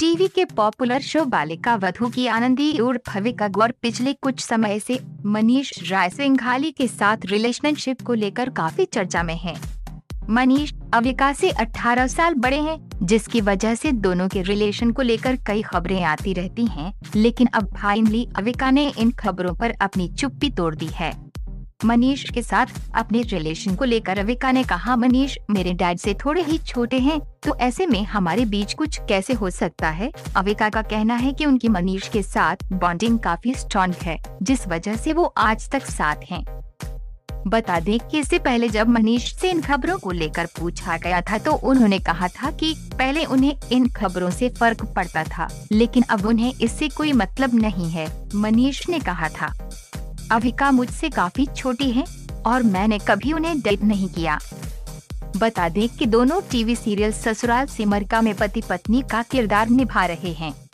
TV के popular show बालिका वधु की आनंदी और भविका गौर पिछले कुछ समय से मनीष राय सिंघाली के साथ रिलेशनशिप को लेकर काफ़ी चर्चा में हैं। मनीष अविका से 18 साल बड़े हैं जिसकी वजह से दोनों के रिलेशन को लेकर कई खबरें आती रहती हैं, लेकिन अब फाइनली अविका ने इन खबरों पर अपनी चुप्पी तोड़ दी है मनीष के साथ अपने रिलेशन को लेकर अविका ने कहा, मनीष, मेरे डैड से थोड़े ही छोटे हैं तो ऐसे में हमारे बीच कुछ कैसे हो सकता है अविका का कहना है कि उनकी मनीष के साथ बॉन्डिंग काफ़ी स्ट्रॉन्ग है, जिस वजह से वो आज तक साथ हैं। बता दें कि इससे पहले जब मनीष से इन खबरों को लेकर पूछा गया था तो उन्होंने कहा था कि पहले उन्हें इन खबरों से फ़र्क पड़ता था, लेकिन अब उन्हें इससे कोई मतलब नहीं है, मनीष ने कहा था अभिका मुझसे काफ़ी छोटी है और मैंने कभी उन्हें डेट नहीं किया। बता दें कि दोनों टीवी सीरियल ससुराल सिमरका में पति पत्नी का किरदार निभा रहे हैं।